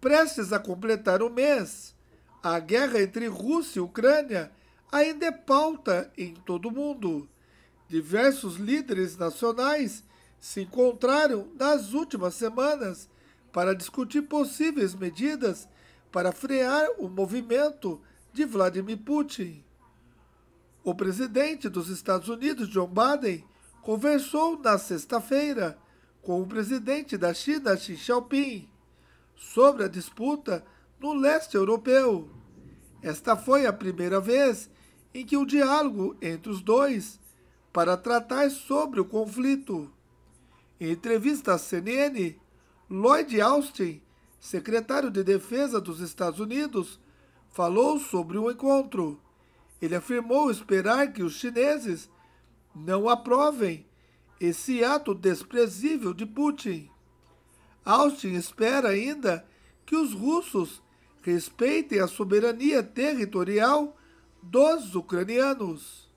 prestes a completar um mês, a guerra entre Rússia e Ucrânia ainda é pauta em todo o mundo. Diversos líderes nacionais se encontraram nas últimas semanas para discutir possíveis medidas para frear o movimento de Vladimir Putin. O presidente dos Estados Unidos, John Biden, conversou na sexta-feira com o presidente da China, Xi Jinping, sobre a disputa no leste europeu. Esta foi a primeira vez em que o diálogo entre os dois para tratar sobre o conflito. Em entrevista à CNN, Lloyd Austin, secretário de Defesa dos Estados Unidos, falou sobre o encontro. Ele afirmou esperar que os chineses não aprovem esse ato desprezível de Putin. Austin espera ainda que os russos respeitem a soberania territorial dos ucranianos.